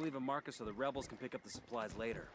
believe leave a marker so the rebels can pick up the supplies later.